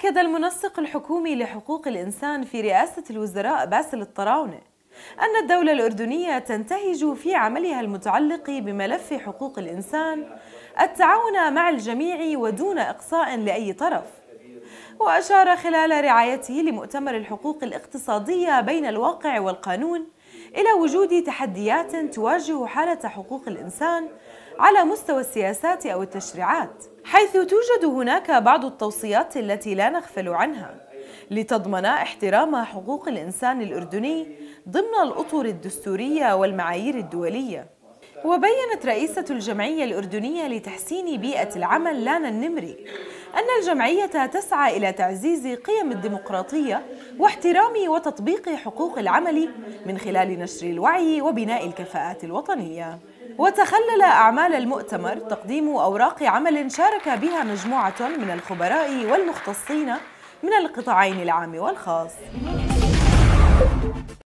أكد المنسق الحكومي لحقوق الإنسان في رئاسة الوزراء باسل الطراونة أن الدولة الأردنية تنتهج في عملها المتعلق بملف حقوق الإنسان التعاون مع الجميع ودون إقصاء لأي طرف. وأشار خلال رعايته لمؤتمر الحقوق الاقتصادية بين الواقع والقانون إلى وجود تحديات تواجه حالة حقوق الإنسان على مستوى السياسات أو التشريعات. حيث توجد هناك بعض التوصيات التي لا نغفل عنها لتضمن احترام حقوق الإنسان الأردني ضمن الأطر الدستورية والمعايير الدولية. وبينت رئيسة الجمعية الأردنية لتحسين بيئة العمل لانا النمري أن الجمعية تسعى إلى تعزيز قيم الديمقراطية واحترام وتطبيق حقوق العمل من خلال نشر الوعي وبناء الكفاءات الوطنية. وتخلل أعمال المؤتمر تقديم أوراق عمل شارك بها مجموعة من الخبراء والمختصين من القطاعين العام والخاص.